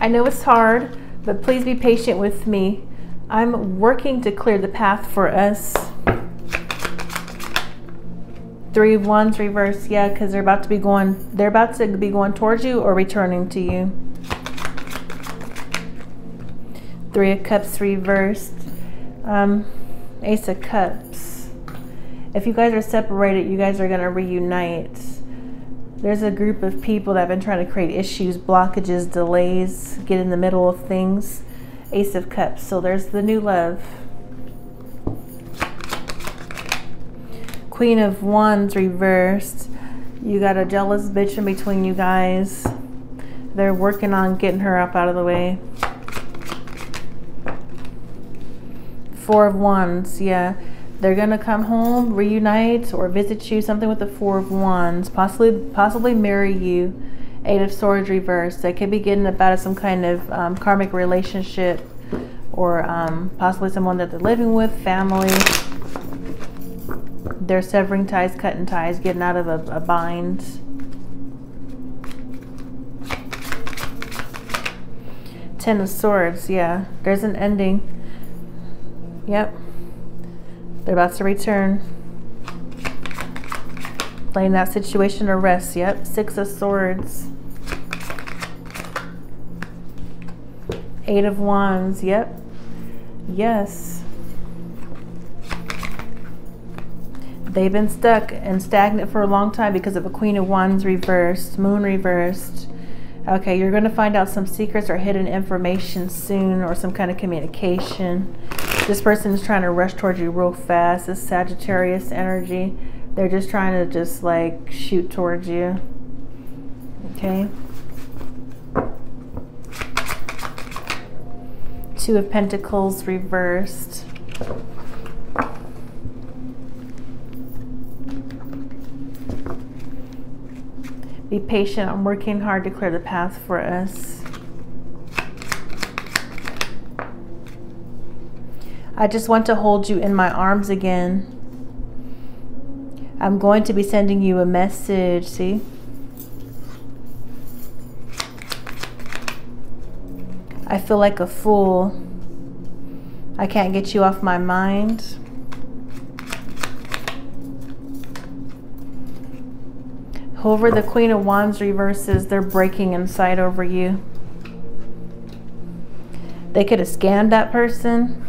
I know it's hard, but please be patient with me. I'm working to clear the path for us. Three of Wands reverse, yeah, because they're about to be going, they're about to be going towards you or returning to you. Three of Cups reversed. Um, Ace of Cups. If you guys are separated, you guys are going to reunite. There's a group of people that have been trying to create issues, blockages, delays, get in the middle of things. Ace of Cups. So there's the new love. Queen of Wands reversed. You got a jealous bitch in between you guys. They're working on getting her up out of the way. Four of Wands, yeah. They're gonna come home, reunite, or visit you. Something with the Four of Wands. Possibly, possibly marry you. Eight of Swords reversed. They could be getting about some kind of um, karmic relationship or um, possibly someone that they're living with, family. They're severing ties, cutting ties, getting out of a, a bind. Ten of Swords, yeah. There's an ending. Yep. They're about to return. Laying that situation to rest. Yep. Six of Swords. Eight of Wands. Yep. Yes. They've been stuck and stagnant for a long time because of a Queen of Wands reversed, Moon reversed. Okay, you're going to find out some secrets or hidden information soon or some kind of communication. This person is trying to rush towards you real fast. This Sagittarius energy. They're just trying to just like shoot towards you. Okay. Two of Pentacles reversed. Be patient. I'm working hard to clear the path for us. I just want to hold you in my arms again. I'm going to be sending you a message, see? I feel like a fool. I can't get you off my mind. However, the Queen of Wands reverses, they're breaking inside over you. They could have scammed that person.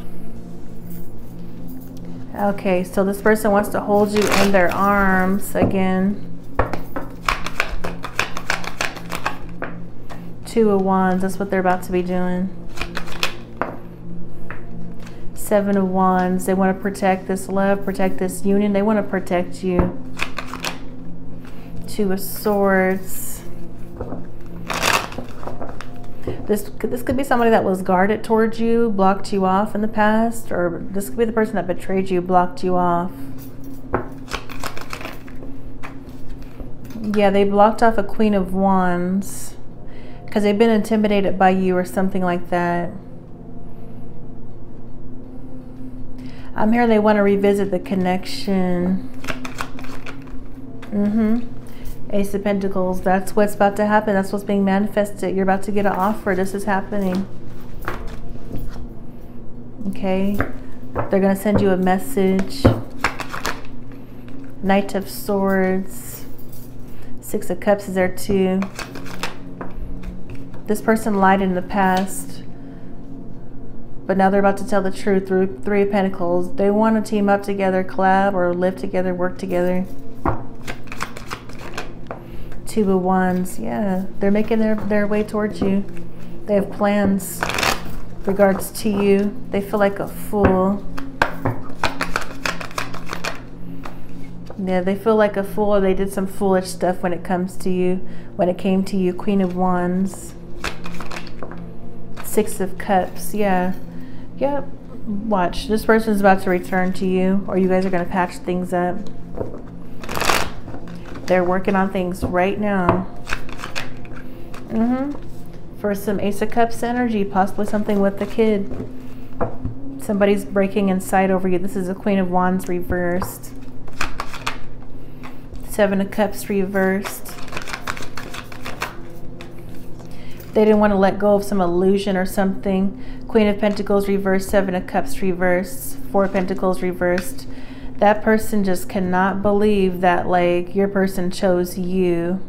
Okay, so this person wants to hold you in their arms again. Two of Wands, that's what they're about to be doing. Seven of Wands, they want to protect this love, protect this union. They want to protect you. Two of Swords. This, this could be somebody that was guarded towards you, blocked you off in the past, or this could be the person that betrayed you, blocked you off. Yeah, they blocked off a Queen of Wands because they've been intimidated by you or something like that. I'm here they want to revisit the connection. Mm-hmm. Ace of Pentacles. That's what's about to happen. That's what's being manifested. You're about to get an offer. This is happening. Okay. They're going to send you a message. Knight of Swords. Six of Cups is there too. This person lied in the past, but now they're about to tell the truth through Three of Pentacles. They want to team up together, collab, or live together, work together. Two of Wands, yeah, they're making their, their way towards you. They have plans regards to you. They feel like a fool. Yeah, they feel like a fool. They did some foolish stuff when it comes to you. When it came to you, Queen of Wands. Six of Cups, yeah. Yep. Watch. This person is about to return to you, or you guys are going to patch things up. They're working on things right now. Mm-hmm. For some Ace of Cups energy, possibly something with the kid. Somebody's breaking inside over you. This is a Queen of Wands reversed. Seven of Cups reversed. They didn't want to let go of some illusion or something. Queen of Pentacles reversed, Seven of Cups reversed, Four of Pentacles reversed. That person just cannot believe that, like, your person chose you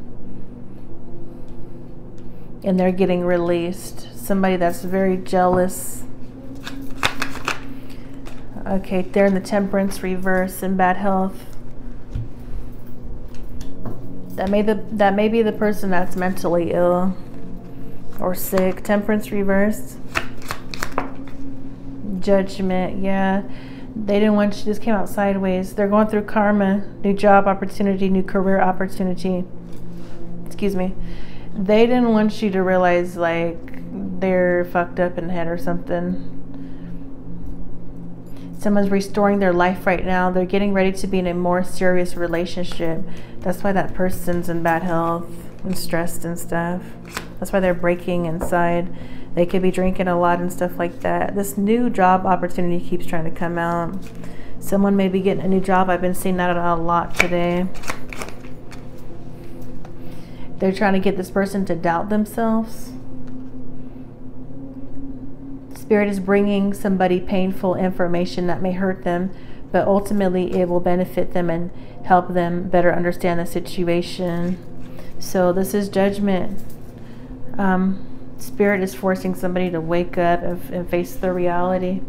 and they're getting released. Somebody that's very jealous. Okay, they're in the temperance reverse in bad health. That may the that may be the person that's mentally ill or sick. Temperance reverse. Judgment, yeah. They didn't want you just came out sideways. They're going through karma, new job opportunity, new career opportunity. Excuse me. They didn't want you to realize like they're fucked up in the head or something. Someone's restoring their life right now. They're getting ready to be in a more serious relationship. That's why that person's in bad health and stressed and stuff. That's why they're breaking inside. They could be drinking a lot and stuff like that. This new job opportunity keeps trying to come out. Someone may be getting a new job. I've been seeing that a lot today. They're trying to get this person to doubt themselves. Spirit is bringing somebody painful information that may hurt them, but ultimately it will benefit them and help them better understand the situation. So, this is judgment. Um, Spirit is forcing somebody to wake up and, and face the reality.